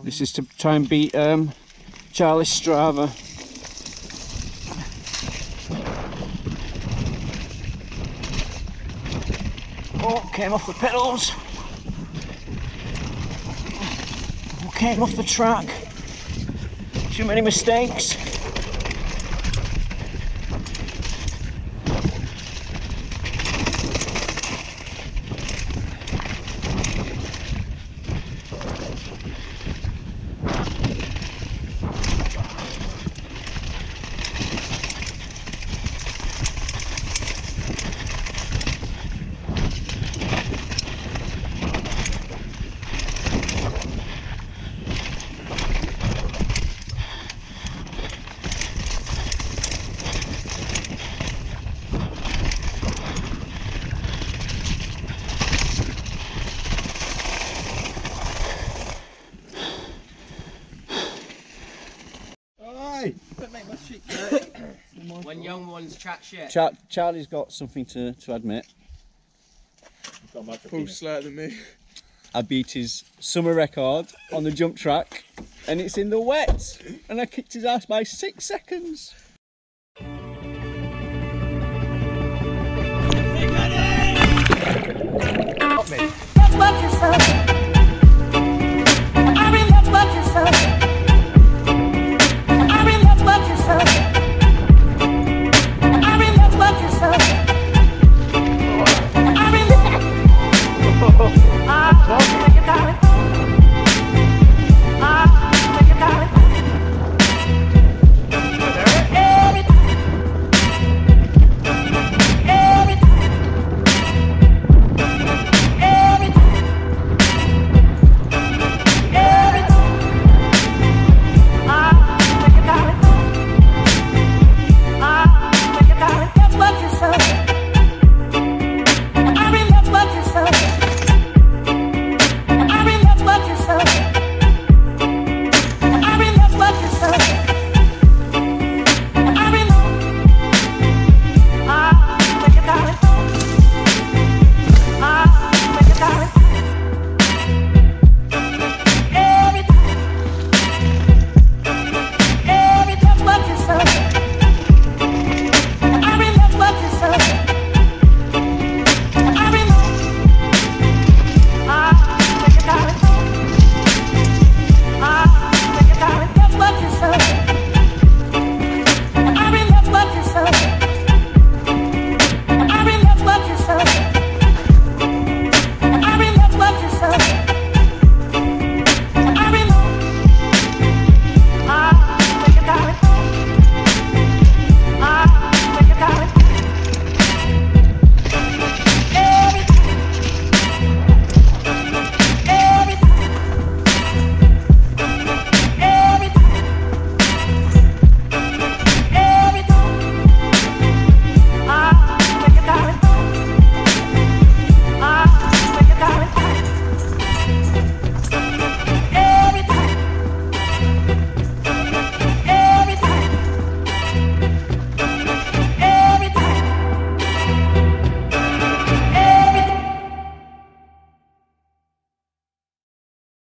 This is to try and beat um, Charlie Strava. Oh, came off the pedals. Oh, came off the track. Too many mistakes. Aye! Don't make my cheek When young ones chat shit. Char- Charlie's got something to, to admit. Paul slower than me. I beat his summer record on the jump track and it's in the wet and I kicked his ass by six seconds.